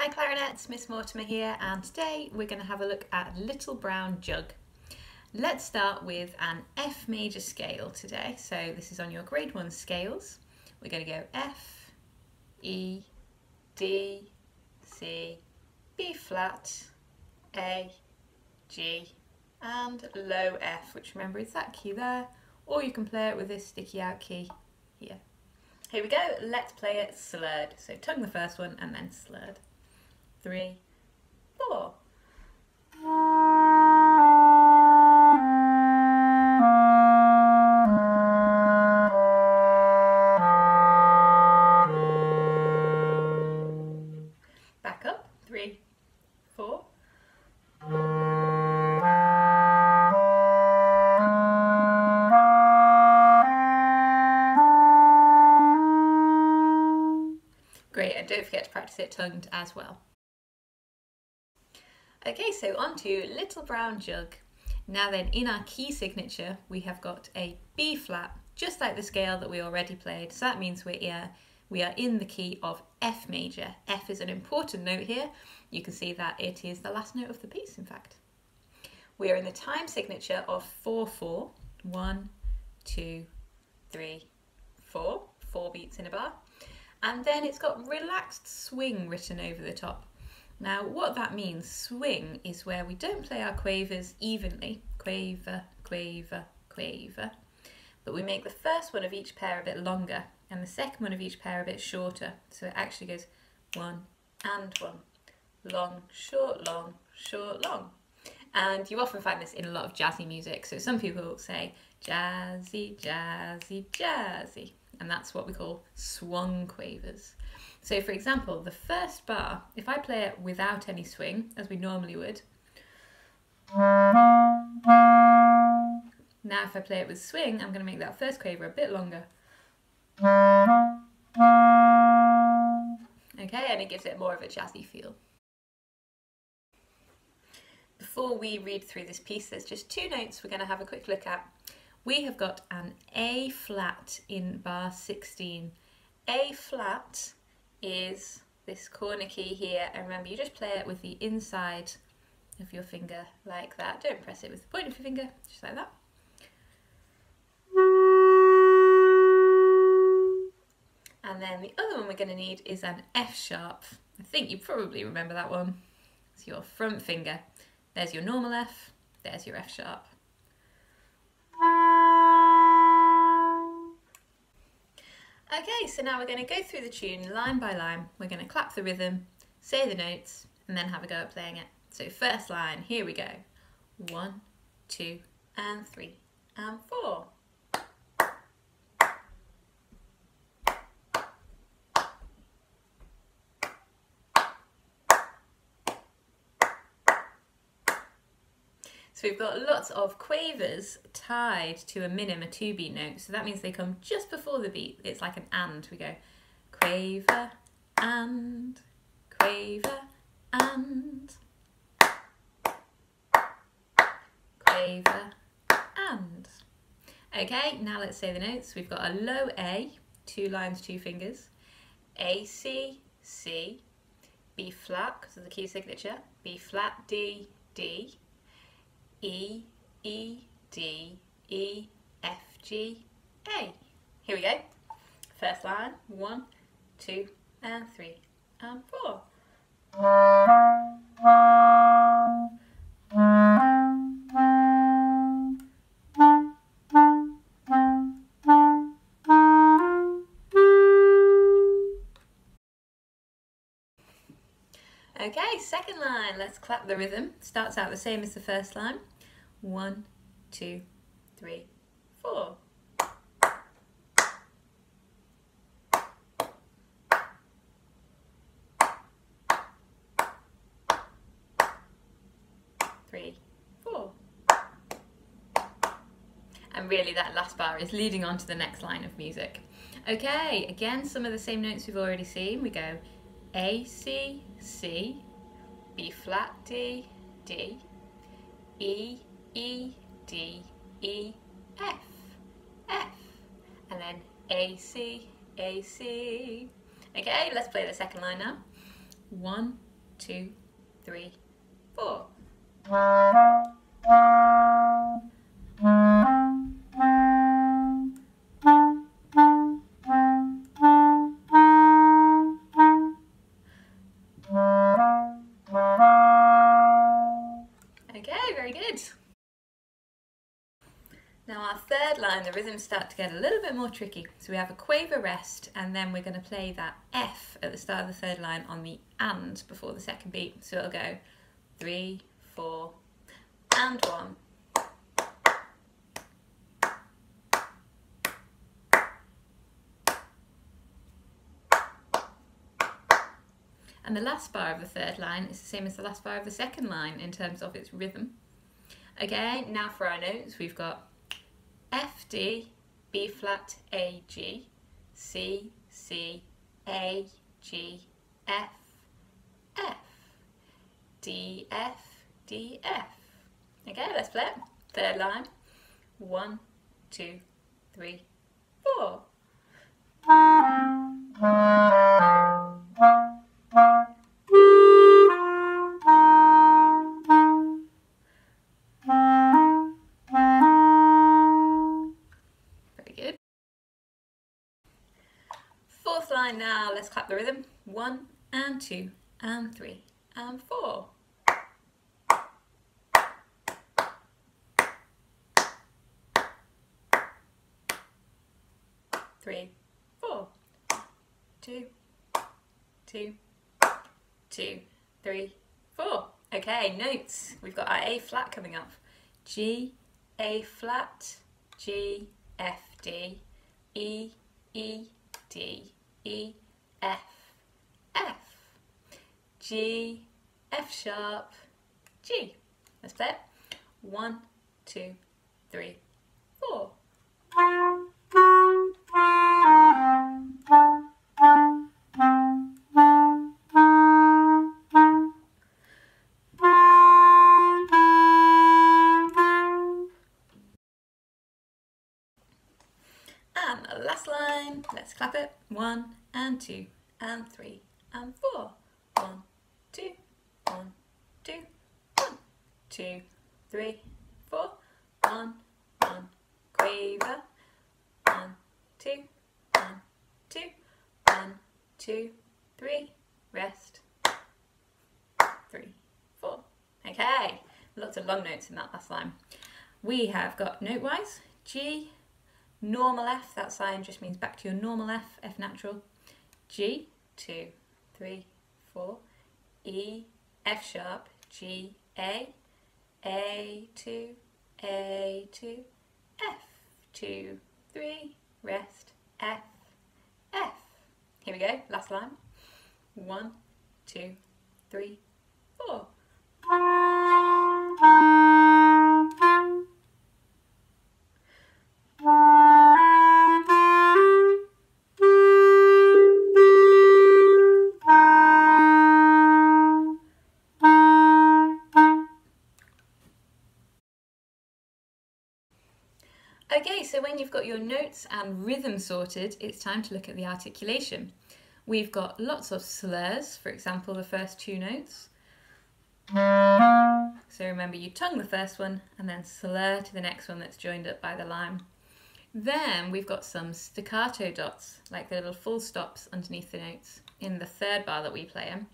Hi clarinets, Miss Mortimer here and today we're going to have a look at Little Brown Jug. Let's start with an F major scale today. So this is on your grade 1 scales. We're going to go F, E, D, C, B flat, A, G and low F which remember is that key there or you can play it with this sticky out key here. Here we go, let's play it slurred. So tongue the first one and then slurred three, four. Back up, three, four. Great, and don't forget to practice it tongued as well. Okay, so on to Little Brown Jug. Now then, in our key signature, we have got a B flat, just like the scale that we already played. So that means we're here, we are in the key of F major. F is an important note here. You can see that it is the last note of the piece, in fact. We are in the time signature of 4-4. One, two, three, four. Four beats in a bar. And then it's got relaxed swing written over the top. Now, what that means, swing, is where we don't play our quavers evenly, quaver, quaver, quaver, but we make the first one of each pair a bit longer and the second one of each pair a bit shorter. So it actually goes one and one, long, short, long, short, long. And you often find this in a lot of jazzy music. So some people say jazzy, jazzy, jazzy, and that's what we call swung quavers. So for example, the first bar, if I play it without any swing, as we normally would, now if I play it with swing, I'm going to make that first quaver a bit longer. Okay, and it gives it more of a jazzy feel. Before we read through this piece, there's just two notes we're going to have a quick look at. We have got an A flat in bar 16. A flat is this corner key here and remember you just play it with the inside of your finger like that. Don't press it with the point of your finger, just like that. And then the other one we're going to need is an F sharp. I think you probably remember that one. It's your front finger. There's your normal F, there's your F sharp. Okay, so now we're going to go through the tune line by line. We're going to clap the rhythm, say the notes, and then have a go at playing it. So first line, here we go. One, two, and three, and four. So we've got lots of quavers tied to a minim, a two beat note. So that means they come just before the beat. It's like an and. We go quaver and quaver and quaver and. Okay, now let's say the notes. We've got a low A, two lines, two fingers, A, C, C, B flat, because of the key signature, B flat, D, D, E, E, D, E, F, G, A. Here we go. First line, one, two, and three, and four. Line, let's clap the rhythm. Starts out the same as the first line. One, two, three, four. Three, four. And really that last bar is leading on to the next line of music. Okay, again, some of the same notes we've already seen. We go A, C, C, B flat, D, D, E, E, D, E, F, F, and then A, C, A, C. Okay, let's play the second line now. One, two, three, four. Now our third line, the rhythms start to get a little bit more tricky. So we have a quaver rest and then we're going to play that F at the start of the third line on the and before the second beat. So it'll go three, four, and one. And the last bar of the third line is the same as the last bar of the second line in terms of its rhythm. Again, now for our notes, we've got F, D, B flat, A, G, C, C, A, G, F, F, D, F, D, F. Okay, let's play it. Third line. One, two, three, four. Line now, let's clap the rhythm. One and two and three and four. Three, four, two, two, two, three, four. Okay, notes. We've got our A flat coming up. G, A flat, G, F, D, E, E, D, E, F, F, G, F sharp, G. Let's play it. One, two, three, two, three, four. One, one, quaver. One, two, one, two, one, two, three, rest. Three, four. Okay, lots of long notes in that last line. We have got note wise G, normal F, that sign just means back to your normal F, F natural. G, two, three, four. E, F sharp, G, A, A, two, A, two, F, two, three, rest, F, F. Here we go, last line. One, two, three, when you've got your notes and rhythm sorted, it's time to look at the articulation. We've got lots of slurs, for example, the first two notes. So remember you tongue the first one and then slur to the next one that's joined up by the line. Then we've got some staccato dots, like the little full stops underneath the notes in the third bar that we play in.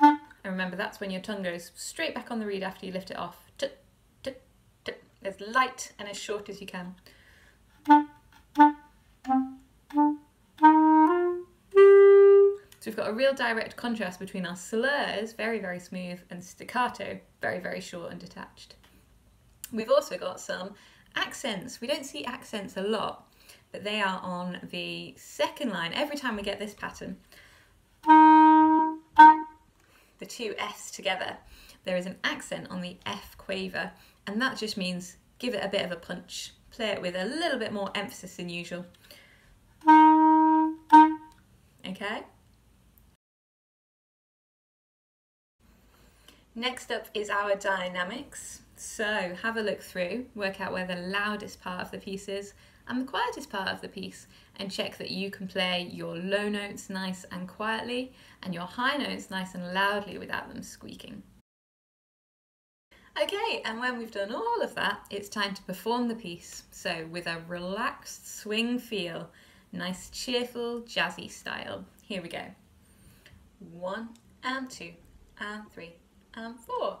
And remember that's when your tongue goes straight back on the reed after you lift it off. As light and as short as you can. So we've got a real direct contrast between our slurs, very, very smooth, and staccato, very, very short and detached. We've also got some accents. We don't see accents a lot, but they are on the second line every time we get this pattern. The two Fs together. There is an accent on the F quaver, and that just means give it a bit of a punch. Play it with a little bit more emphasis than usual. Okay? Next up is our dynamics. So have a look through, work out where the loudest part of the piece is and the quietest part of the piece and check that you can play your low notes nice and quietly and your high notes nice and loudly without them squeaking. Okay, and when we've done all of that, it's time to perform the piece. So with a relaxed swing feel, nice cheerful jazzy style. Here we go. One and two and three and four.